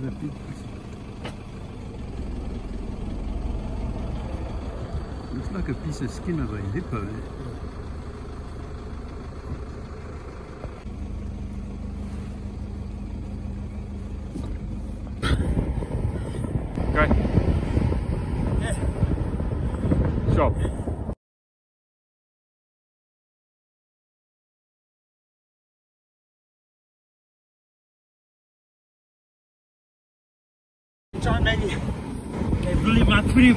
big piece. Looks like a piece of skin of a hippo. Great. Stop. Maggie. They my pretty.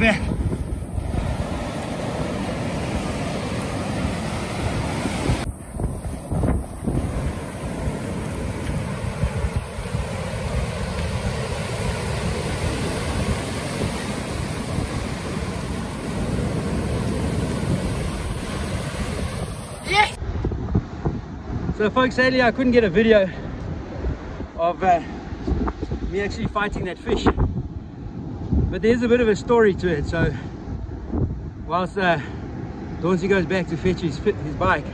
So folks, sadly I couldn't get a video of uh, me actually fighting that fish. But there's a bit of a story to it. So whilst uh, Donsie goes back to fetch his, his bike,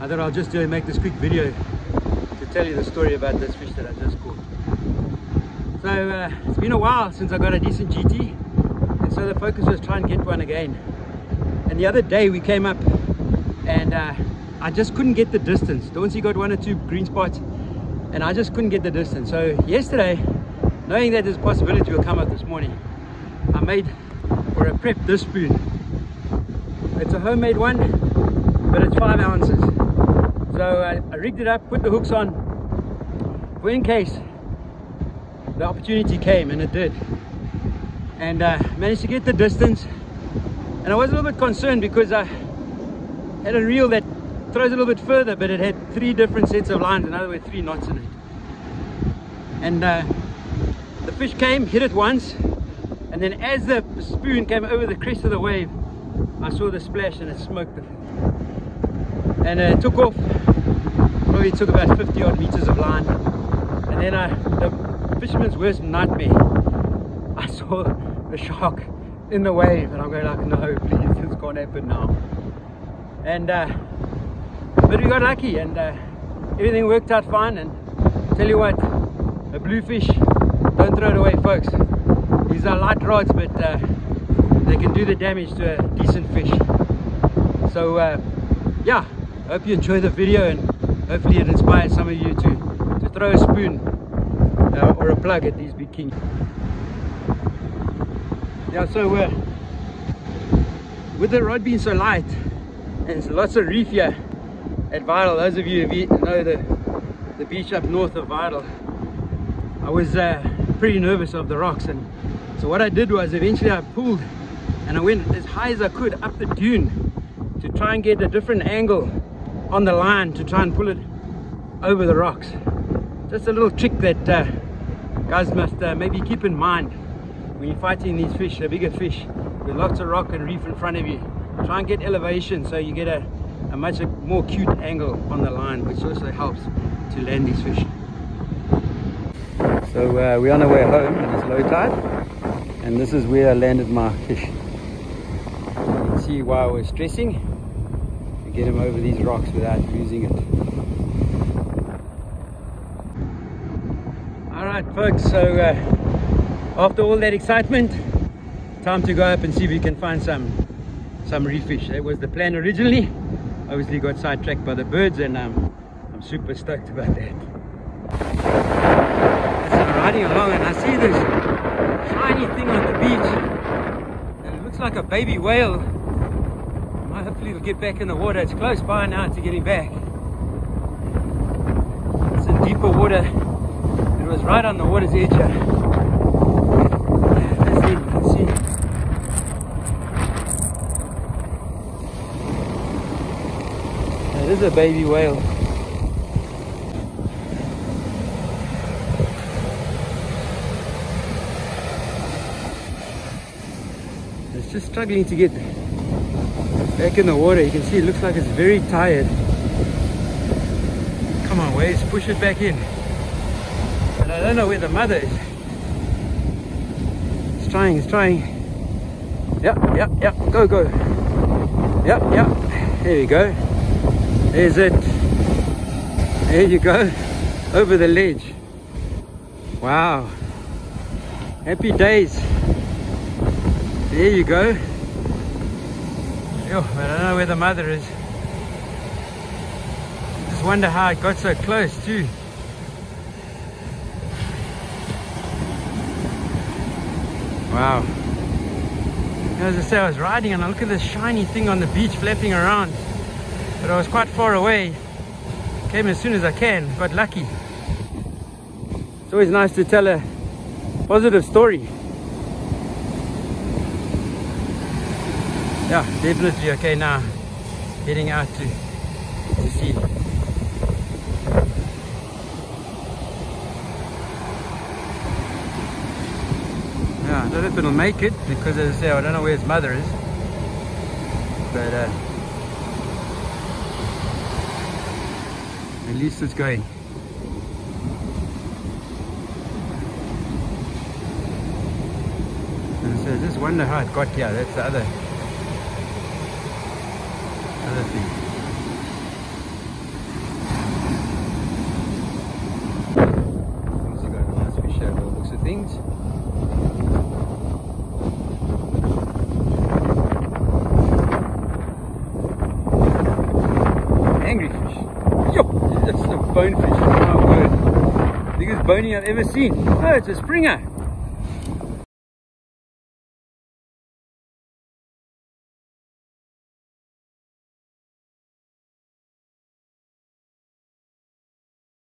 I thought I'll just uh, make this quick video to tell you the story about this fish that I just caught. So uh, it's been a while since I got a decent GT and so the focus was try and get one again. And the other day we came up and uh, I just couldn't get the distance. Donsie got one or two green spots and I just couldn't get the distance. So yesterday, knowing that this possibility will come up this morning, I made or I prepped this spoon. It's a homemade one, but it's five ounces. So I, I rigged it up, put the hooks on, for in case the opportunity came, and it did. And uh, managed to get the distance. And I was a little bit concerned because I had a reel that throws a little bit further, but it had three different sets of lines, in other words, three knots in it. And uh, the fish came, hit it once, and then as the spoon came over the crest of the wave, I saw the splash and it smoked it. And uh, it took off, probably took about 50 odd meters of line. And then I, the fisherman's worst nightmare, I saw a shark in the wave, and I'm going like, no, please, this can't happen now. And uh, but we got lucky and uh, everything worked out fine and tell you what a bluefish don't throw it away folks these are light rods but uh, they can do the damage to a decent fish so uh, yeah hope you enjoy the video and hopefully it inspires some of you to to throw a spoon uh, or a plug at these big king yeah so uh, with the rod being so light and there's lots of reef here at Vidal. Those of you who know the, the beach up north of Vidal, I was uh, pretty nervous of the rocks. And so what I did was eventually I pulled and I went as high as I could up the dune to try and get a different angle on the line to try and pull it over the rocks. Just a little trick that uh, guys must uh, maybe keep in mind when you're fighting these fish, the bigger fish, with lots of rock and reef in front of you. Try and get elevation so you get a a much more acute angle on the line which also helps to land these fish so uh, we're on our way home and it's low tide and this is where I landed my fish. You can see why I was stressing to get him over these rocks without losing it. All right folks so uh, after all that excitement time to go up and see if we can find some some reef fish. That was the plan originally. Obviously got sidetracked by the birds and um, I'm super stoked about that. I'm along and I see this shiny thing on the beach and it looks like a baby whale. Well, hopefully it'll get back in the water. It's close by now to getting back. It's in deeper water. It was right on the water's edge here. Let's see, is a baby whale. It's struggling to get back in the water. You can see it looks like it's very tired. Come on, waves, push it back in. I don't know where the mother is. It's trying, it's trying. Yep, yep, yep, go, go. Yep, yep, there you go. There's it. There you go. Over the ledge. Wow. Happy days. There you go. Yo, I don't know where the mother is. Just wonder how it got so close too. Wow. As I say, I was riding and I look at this shiny thing on the beach flapping around. But I was quite far away. Came as soon as I can, got lucky. It's always nice to tell a positive story. Yeah, definitely okay now. Heading out to, to sea. Yeah, I don't know if it'll make it because as I say, I don't know where his mother is. But uh, at least it's going. And so I just wonder how it got here. That's the other other thing. Also got a nice fish over the looks of things. Angry fish. Yup, that's a bonefish. Oh my word. Biggest bony I've ever seen. Oh, it's a springer.